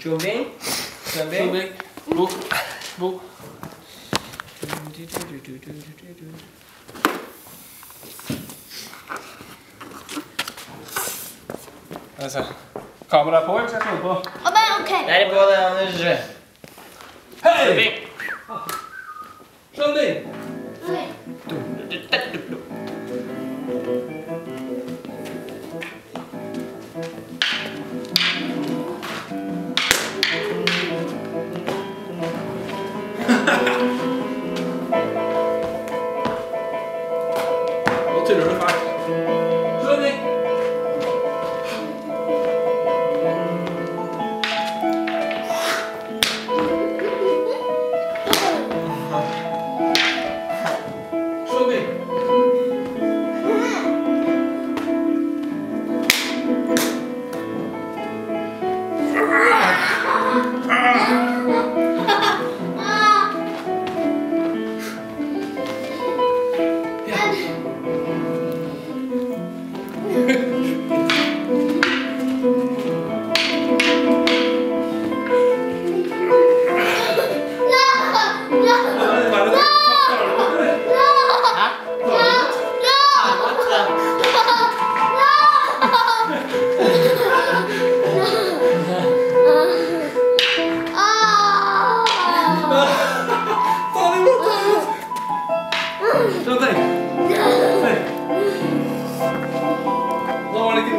Tjobbing. Tjobbing. Bo. Bo. Skal vi se. Kameraet er på, eller skal jeg slå det på? Og bare, ok. Der er på det, Anders. Hei! Tjobbing! Nå tuller du fælt.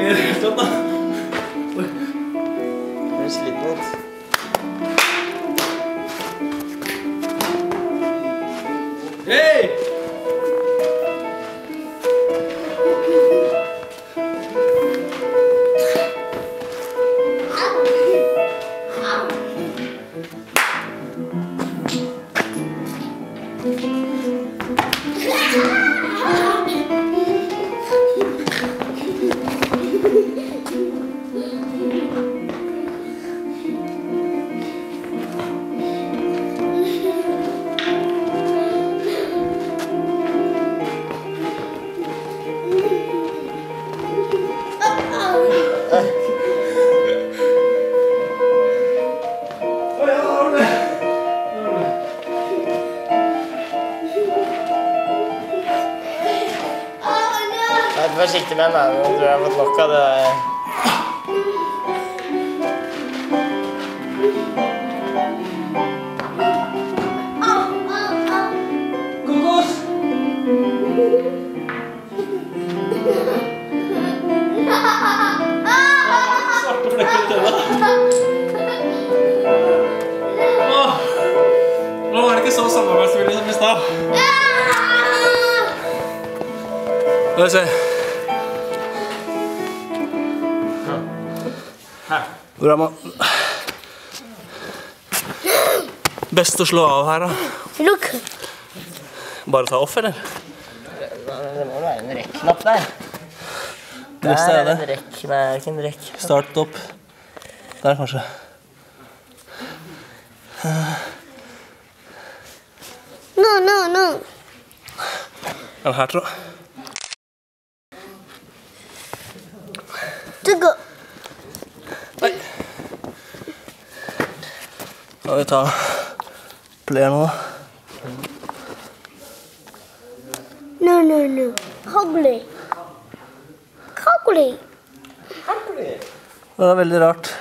Nå var det ikke mer helt tatt, da. Du er sliten ut. Hei! Forsiktig med den. Nå tror jeg jeg har fått nok av det der. Svarte flekker i tenna. Nå var det ikke så samarbeidsvillig som i stad. Skal vi se. Hvor er man Best å slå av her, da. Look. Bare ta off, eller? Det må være en rekk-knapp der. Det Der er det. en rekk. Nei, det er ikke en rekk. Start opp. Der, kanskje. No, no, no. Er den her, tror jeg. Du go. Skal vi ta plenen, da? No, no, no. Hoggly. Hoggly. Det var veldig rart.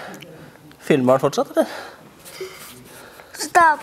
Filmer den fortsatt, eller? Stop.